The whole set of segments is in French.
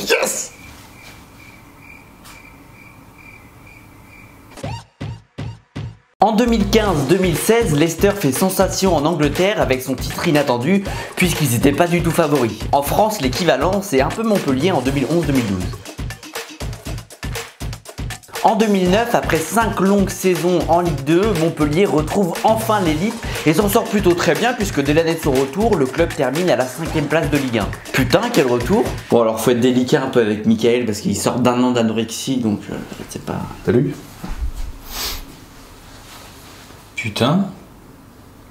Yes En 2015-2016, Leicester fait sensation en Angleterre avec son titre inattendu puisqu'ils n'étaient pas du tout favoris. En France, l'équivalent c'est un peu Montpellier en 2011-2012. En 2009, après 5 longues saisons en Ligue 2, Montpellier retrouve enfin l'élite et s'en sort plutôt très bien puisque dès l'année de son retour, le club termine à la 5 place de Ligue 1. Putain, quel retour Bon alors faut être délicat un peu avec Michael parce qu'il sort d'un an d'anorexie donc euh, je sais pas. Salut Putain.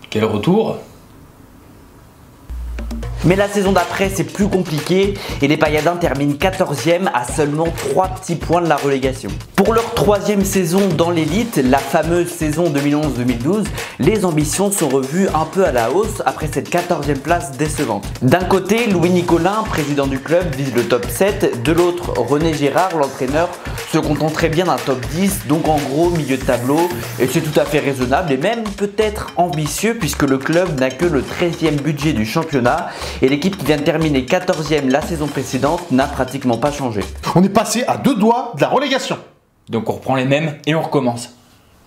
Quel retour Mais la saison d'après, c'est plus compliqué et les Payadins terminent 14e à seulement 3 petits points de la relégation. Pour leur troisième saison dans l'élite, la fameuse saison 2011-2012, les ambitions sont revues un peu à la hausse après cette 14e place décevante. D'un côté, Louis Nicolin, président du club, vise le top 7, de l'autre, René Gérard, l'entraîneur, se contente très bien d'un top 10, donc en gros milieu de tableau, et c'est tout à fait raisonnable et même peut-être ambitieux puisque le club n'a que le 13e budget du championnat et l'équipe qui vient de terminer 14e la saison précédente n'a pratiquement pas changé. On est passé à deux doigts de la relégation. Donc on reprend les mêmes et on recommence.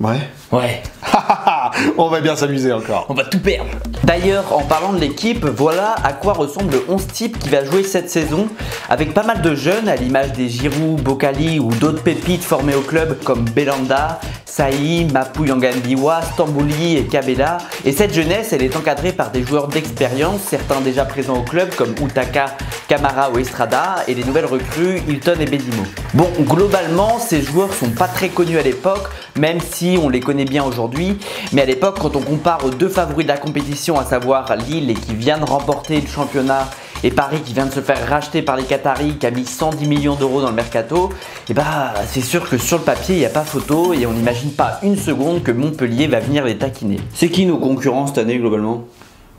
Ouais. Ouais, On va bien s'amuser encore. on va tout perdre. D'ailleurs, en parlant de l'équipe, voilà à quoi ressemble le 11 type qui va jouer cette saison, avec pas mal de jeunes à l'image des Giroud, Bocali ou d'autres pépites formés au club comme Belanda, Saï, Mapu Yangandiwa, Stambouli et Kabela. Et cette jeunesse, elle est encadrée par des joueurs d'expérience, certains déjà présents au club comme Utaka, Kamara ou Estrada, et les nouvelles recrues Hilton et Bedimo. Bon, globalement, ces joueurs sont pas très connus à l'époque, même si on les connaît bien aujourd'hui. Mais à l'époque, quand on compare aux deux favoris de la compétition, à savoir Lille et qui vient de remporter le championnat et Paris qui vient de se faire racheter par les Qataris qui a mis 110 millions d'euros dans le mercato, et bah c'est sûr que sur le papier il n'y a pas photo et on n'imagine pas une seconde que Montpellier va venir les taquiner. C'est qui nos concurrents cette année globalement?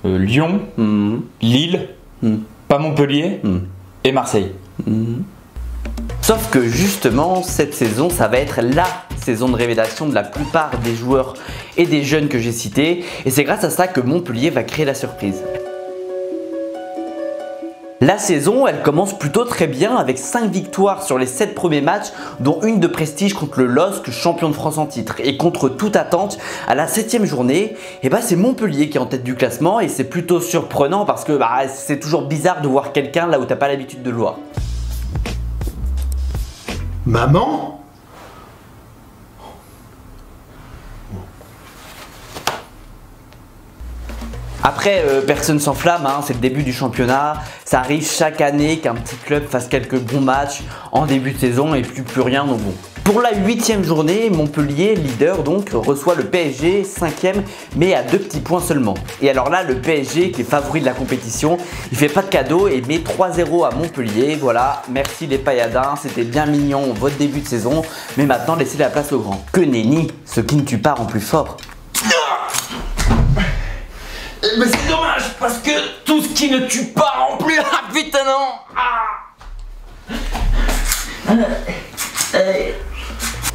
Euh, Lyon, Mhm. Lille, Mhm. pas Montpellier Mhm. et Marseille. Sauf que justement, cette saison, ça va être la saison de révélation de la plupart des joueurs et des jeunes que j'ai cités, et c'est grâce à ça que Montpellier va créer la surprise. La saison, elle commence plutôt très bien avec 5 victoires sur les 7 premiers matchs, dont une de prestige contre le LOSC, champion de France en titre. Et contre toute attente, à la 7 journée, eh ben, c'est Montpellier qui est en tête du classement et c'est plutôt surprenant parce que bah, c'est toujours bizarre de voir quelqu'un là où t'as pas l'habitude de le voir. Maman? Après, euh, personne s'enflamme, hein, c'est le début du championnat. Ça arrive chaque année qu'un petit club fasse quelques bons matchs en début de saison et plus plus rien, donc bon. Pour la huitième journée, Montpellier, leader donc, reçoit le PSG, cinquième, mais à deux petits points seulement. Et alors là, le PSG, qui est favori de la compétition, il fait pas de cadeau et met 3-0 à Montpellier. Voilà, merci les pailladins, c'était bien mignon votre début de saison, mais maintenant laissez la place aux grands. Que nenni, ce qui ne tue pas rend plus fort. Mais c'est dommage parce que tout ce qui ne tue pas rend plus. Ah non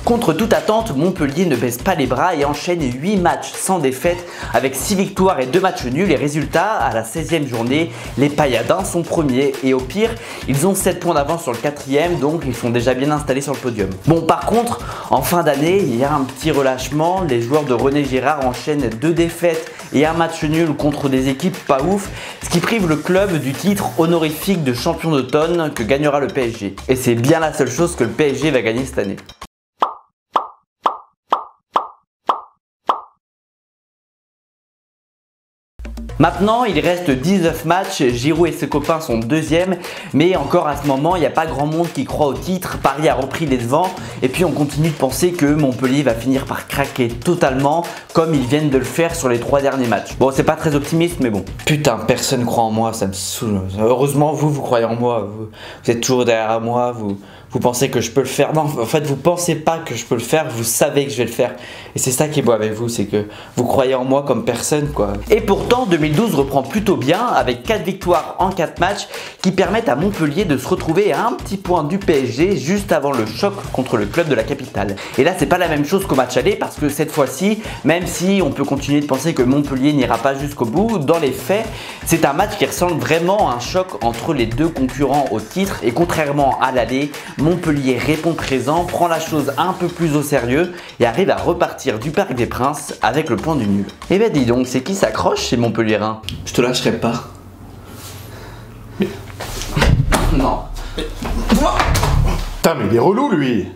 Contre toute attente, Montpellier ne baisse pas les bras et enchaîne 8 matchs sans défaite avec 6 victoires et 2 matchs nuls. Les résultats, à la 16e journée, les Payadins sont premiers et au pire, ils ont 7 points d'avance sur le 4 donc ils sont déjà bien installés sur le podium. Bon, par contre, en fin d'année, il y a un petit relâchement. Les joueurs de René Girard enchaînent 2 défaites et un match nul contre des équipes pas ouf, ce qui prive le club du titre honorifique de champion d'automne que gagnera le PSG. Et c'est bien la seule chose que le PSG va gagner cette année. Maintenant, il reste 19 matchs, Giroud et ses copains sont deuxièmes, mais encore à ce moment, il n'y a pas grand monde qui croit au titre, Paris a repris les devants, et puis on continue de penser que Montpellier va finir par craquer totalement, comme ils viennent de le faire sur les trois derniers matchs. Bon, c'est pas très optimiste, mais bon. Putain, personne croit en moi, ça me saoule. Heureusement, vous, vous croyez en moi, vous, êtes toujours derrière moi, vous, vous pensez que je peux le faire. Non, en fait, vous pensez pas que je peux le faire, vous savez que je vais le faire. Et c'est ça qui est beau avec vous, c'est que vous croyez en moi comme personne, quoi. Et pourtant, 2012 reprend plutôt bien avec 4 victoires en 4 matchs qui permettent à Montpellier de se retrouver à un petit point du PSG juste avant le choc contre le club de la capitale. Et là, c'est pas la même chose qu'au match aller parce que cette fois-ci, même si on peut continuer de penser que Montpellier n'ira pas jusqu'au bout, dans les faits, c'est un match qui ressemble vraiment à un choc entre les deux concurrents au titre et contrairement à l'aller, Montpellier répond présent, prend la chose un peu plus au sérieux et arrive à repartir du Parc des Princes avec le point du nul. Eh ben dis donc, c'est qui s'accroche chez Montpellierin Je te lâcherai pas. Non. Putain, mais il est relou, lui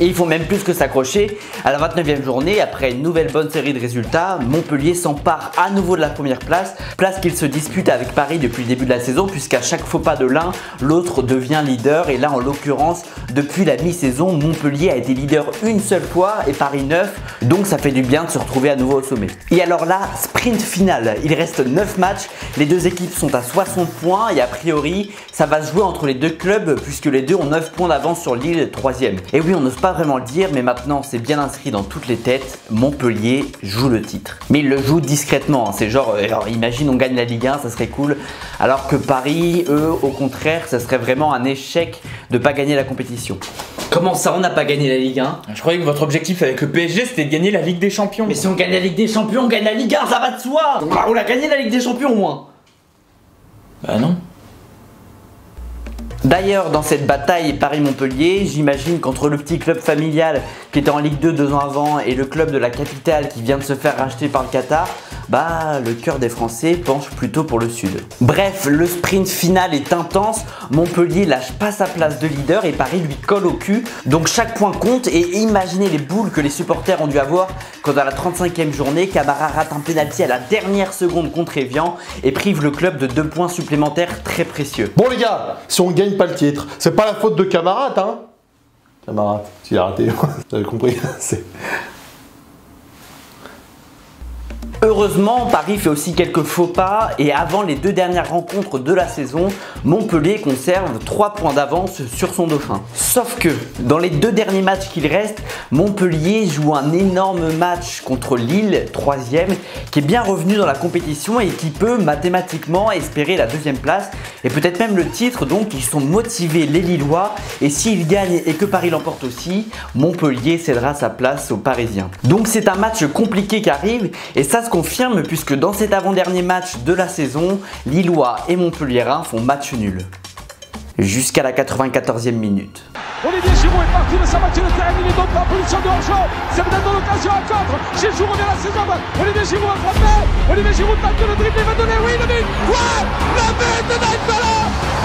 Et ils font même plus que s'accrocher. À la 29e journée, après une nouvelle bonne série de résultats, Montpellier s'empare à nouveau de la première place, place qu'il se dispute avec Paris depuis le début de la saison, puisqu'à chaque faux pas de l'un, l'autre devient leader. Et là, en l'occurrence, depuis la mi-saison, Montpellier a été leader une seule fois et Paris 9, donc ça fait du bien de se retrouver à nouveau au sommet. Et alors là, sprint final, il reste 9 matchs, les deux équipes sont à 60 points et a priori, ça va se jouer entre les deux clubs puisque les deux ont 9 points d'avance sur Lille, 3 Et oui, on n'ose pas vraiment le dire, mais maintenant c'est bien inscrit dans toutes les têtes, Montpellier joue le titre. Mais il le joue discrètement, hein. c'est genre, euh, alors imagine on gagne la Ligue 1, ça serait cool, alors que Paris, eux, au contraire, ça serait vraiment un échec de pas gagner la compétition. Comment ça, on n'a pas gagné la Ligue 1 Je croyais que votre objectif avec le PSG c'était de gagner la Ligue des Champions. Mais si on gagne la Ligue des Champions, on gagne la Ligue 1, ça va de soi On a gagné la Ligue des Champions au moins Bah non. D'ailleurs, dans cette bataille Paris-Montpellier, j'imagine qu'entre le petit club familial qui était en Ligue 2 deux ans avant et le club de la capitale qui vient de se faire racheter par le Qatar, bah le cœur des Français penche plutôt pour le sud. Bref, le sprint final est intense, Montpellier lâche pas sa place de leader et Paris lui colle au cul, donc chaque point compte et imaginez les boules que les supporters ont dû avoir quand dans la 35e journée, Camara rate un pénalty à la dernière seconde contre Evian et prive le club de deux points supplémentaires très précieux. Bon, les gars, si on gagne pas le titre, c'est pas la faute de camarade, hein? Camarade, tu l'as raté, avez compris c'est... Heureusement, Paris fait aussi quelques faux pas et avant les deux dernières rencontres de la saison, Montpellier conserve 3 points d'avance sur son dauphin. Sauf que dans les deux derniers matchs qu'il reste, Montpellier joue un énorme match contre Lille, 3 qui est bien revenu dans la compétition et qui peut mathématiquement espérer la deuxième place et peut-être même le titre. Donc ils sont motivés les Lillois et s'ils gagnent et que Paris l'emporte aussi, Montpellier cédera sa place aux Parisiens. Donc c'est un match compliqué qui arrive et ça confirme puisque dans cet avant-dernier match de la saison, Lillois et Montpellierin font match nul. Jusqu'à la 94e minute. Olivier Giroud est parti de sa moitié de terrain, il est donc en position de hors C'est peut-être l'occasion à contre. Giroud revient la saison. Olivier Giroud a frappé. Olivier Giroud tente le dribble, il va donner. Oui, le but. Ouais, le but de Naïfala.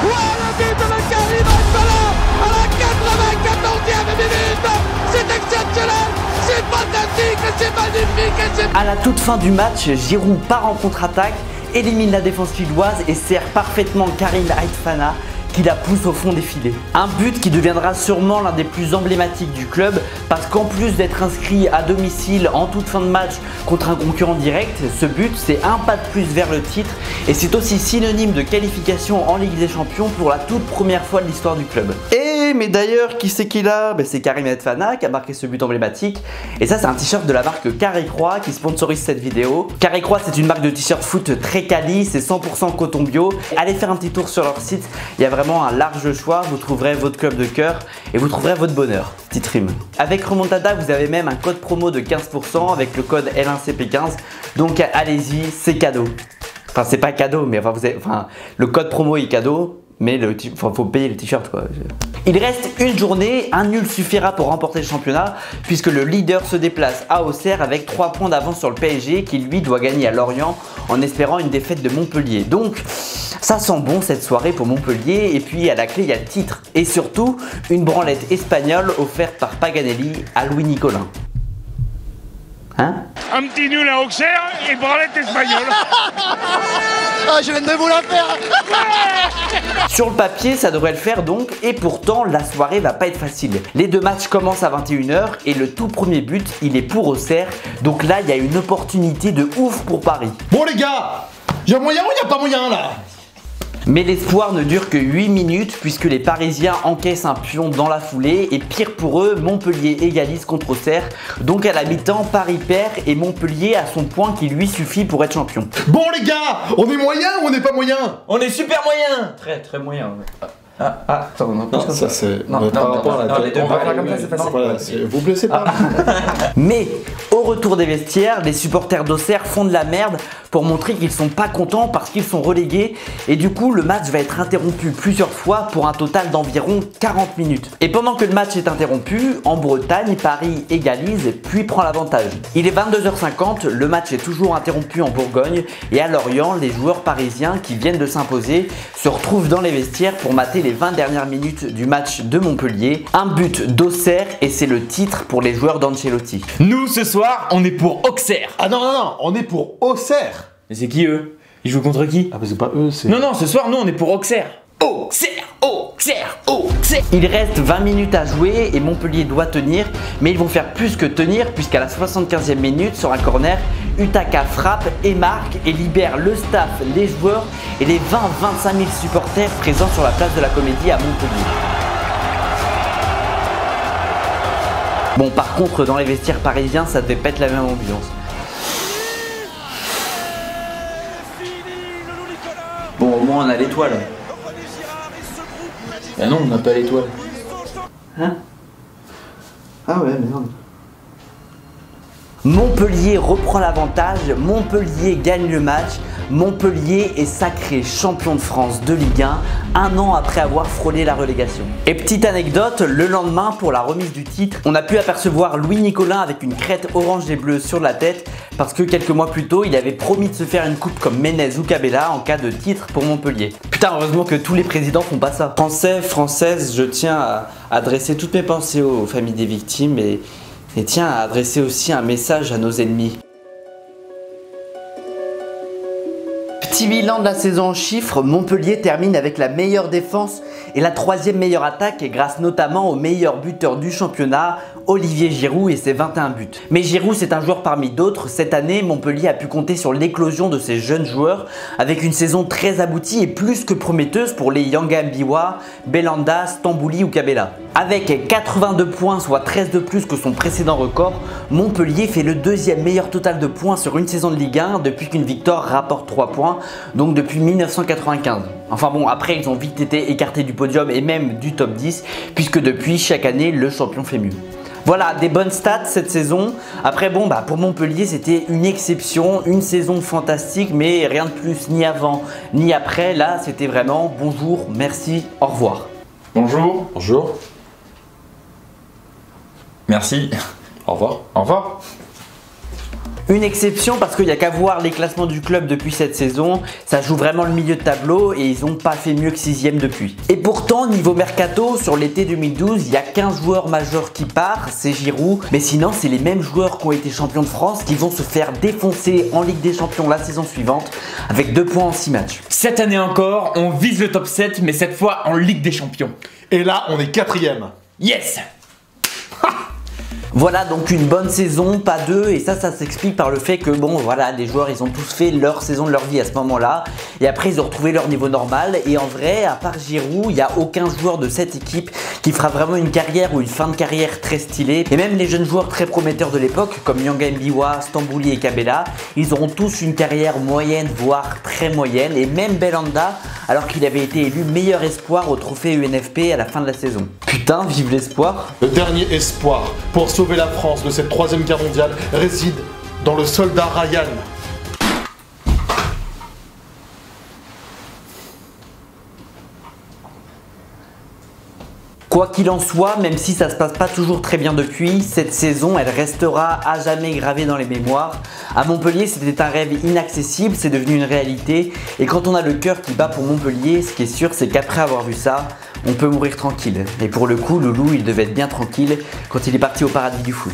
Ouais, le but de Karim Naïfala à la 94e minute. C'est exceptionnel. C'est fantastique, c'est magnifique. Et à la toute fin du match, Giroud part en contre-attaque, élimine la défense lilloise et sert parfaitement Karim Aitfana qui la pousse au fond des filets. Un but qui deviendra sûrement l'un des plus emblématiques du club parce qu'en plus d'être inscrit à domicile en toute fin de match contre un concurrent direct, ce but c'est un pas de plus vers le titre et c'est aussi synonyme de qualification en Ligue des Champions pour la toute première fois de l'histoire du club. Et mais d'ailleurs, qui c'est qu'il a ben, C'est Karim Edfana qui a marqué ce but emblématique et ça c'est un t-shirt de la marque Carré Croix qui sponsorise cette vidéo. Carré Croix c'est une marque de t-shirt foot très quali, c'est 100% coton bio. Allez faire un petit tour sur leur site, il y a vraiment un large choix, vous trouverez votre club de cœur et vous trouverez votre bonheur. Petite rime. Avec Remontada, vous avez même un code promo de 15% avec le code L1CP15. Donc allez-y, c'est cadeau. Enfin, c'est pas cadeau, mais enfin, vous enfin, le code promo est cadeau mais il faut payer le t-shirt quoi. Il reste une journée, un nul suffira pour remporter le championnat puisque le leader se déplace à Auxerre avec 3 points d'avance sur le PSG qui lui doit gagner à Lorient en espérant une défaite de Montpellier. Donc ça sent bon cette soirée pour Montpellier et puis à la clé il y a le titre et surtout une branlette espagnole offerte par Paganelli à Louis Nicolin. Hein? Un petit nul à Auxerre et branlette espagnole. ah, je viens de vous la faire Sur le papier, ça devrait le faire donc, et pourtant, la soirée va pas être facile. Les deux matchs commencent à 21h, et le tout premier but, il est pour Auxerre, donc là, il y a une opportunité de ouf pour Paris. Bon les gars, y a moyen ou y a pas moyen là? Mais l'espoir ne dure que 8 minutes puisque les Parisiens encaissent un pion dans la foulée et pire pour eux, Montpellier égalise contre Auxerre. Donc à la mi-temps, Paris perd et Montpellier a son point qui lui suffit pour être champion. Bon les gars, on est moyen ou on n'est pas moyen? On est super moyen Très très moyen. ouais. Ah, ah, attends, non, ça. c'est Non, non, non, non, les deux, on va pas faire comme ça, c'est facile. Voilà, c'est- vous blessez pas. Mais au retour des vestiaires, les supporters d'Auxerre font de la merde pour montrer qu'ils sont pas contents parce qu'ils sont relégués et du coup le match va être interrompu plusieurs fois pour un total d'environ 40 minutes. Et pendant que le match est interrompu, en Bretagne, Paris égalise puis prend l'avantage. Il est 22h50, le match est toujours interrompu en Bourgogne et à Lorient, les joueurs parisiens qui viennent de s'imposer se retrouvent dans les vestiaires pour mater les 20 dernières minutes du match de Montpellier. Un but d'Auxerre et c'est le titre pour les joueurs d'Ancelotti. Nous, ce soir, on est pour Auxerre. Ah non, non, non, on est pour Auxerre. Mais c'est qui eux? Ils jouent contre qui? Ah, mais c'est pas eux, c'est. Non, non, ce soir, nous, on est pour Auxerre. Auxerre, Auxerre, Auxerre. Il reste 20 minutes à jouer et Montpellier doit tenir, mais ils vont faire plus que tenir puisqu'à la 75e minute sur un corner, Utaka frappe et marque et libère le staff, les joueurs et les 20-25 000 supporters présents sur la place de la Comédie à Montpellier. Bon par contre dans les vestiaires parisiens ça devait pas être la même ambiance. Moins on a l'étoile. Ah non, on n'a pas l'étoile. Ah ouais, merde. Montpellier reprend l'avantage, Montpellier gagne le match, Montpellier est sacré champion de France de Ligue 1 un an après avoir frôlé la relégation. Et petite anecdote, le lendemain pour la remise du titre, on a pu apercevoir Louis Nicolin avec une crête orange et bleue sur la tête parce que quelques mois plus tôt il avait promis de se faire une coupe comme Menez ou Cabella en cas de titre pour Montpellier. Putain heureusement que tous les présidents font pas ça. Français, française, je tiens à adresser toutes mes pensées aux familles des victimes et et tiens à adresser aussi un message à nos ennemis. Petit bilan de la saison en chiffres, Montpellier termine avec la meilleure défense et la troisième meilleure attaque grâce notamment au meilleur buteur du championnat, Olivier Giroud et ses 21 buts. Mais Giroud c'est un joueur parmi d'autres, cette année Montpellier a pu compter sur l'éclosion de ses jeunes joueurs avec une saison très aboutie et plus que prometteuse pour les Yanga Mbiwa, Belanda, Stambouli ou Kabela. Avec 82 points, soit 13 de plus que son précédent record, Montpellier fait le deuxième meilleur total de points sur une saison de Ligue 1 depuis qu'une victoire rapporte 3 points, donc depuis 1995. Enfin bon, après ils ont vite été écartés du podium et même du top 10, puisque depuis chaque année le champion fait mieux. Voilà, des bonnes stats cette saison. Après, bon, bah, pour Montpellier, c'était une exception, une saison fantastique, mais rien de plus, ni avant, ni après. Là, c'était vraiment bonjour, merci, au revoir. Bonjour. Bonjour. Merci. Au revoir. Au revoir. Une exception parce qu'il n'y a qu'à voir les classements du club depuis cette saison, ça joue vraiment le milieu de tableau et ils n'ont pas fait mieux que 6 depuis. Et pourtant, niveau mercato, sur l'été 2012, il y a 15 joueurs majeurs qui partent, c'est Giroud, mais sinon c'est les mêmes joueurs qui ont été champions de France qui vont se faire défoncer en Ligue des Champions la saison suivante avec 2 points en 6 matchs. Cette année encore, on vise le top 7, mais cette fois en Ligue des Champions. Et là, on est quatrième. Yes Voilà donc une bonne saison, pas deux, et ça, ça s'explique par le fait que bon, voilà, les joueurs, ils ont tous fait leur saison de leur vie à ce moment-là, et après ils ont retrouvé leur niveau normal. Et en vrai, à part Giroud, il n'y a aucun joueur de cette équipe qui fera vraiment une carrière ou une fin de carrière très stylée. Et même les jeunes joueurs très prometteurs de l'époque, comme Nyanga Mbiwa, Stambouli et Kabela, ils auront tous une carrière moyenne, voire très moyenne. Et même Belanda, alors qu'il avait été élu meilleur espoir au trophée UNFP à la fin de la saison. Putain, vive l'espoir Le dernier espoir pour la France de cette troisième guerre mondiale réside dans le soldat Ryan. Quoi qu'il en soit, même si ça se passe pas toujours très bien depuis, cette saison elle restera à jamais gravée dans les mémoires. À Montpellier, c'était un rêve inaccessible, c'est devenu une réalité. Et quand on a le cœur qui bat pour Montpellier, ce qui est sûr, c'est qu'après avoir vu ça, on peut mourir tranquille. Et pour le coup, Loulou, il devait être bien tranquille quand il est parti au paradis du foot.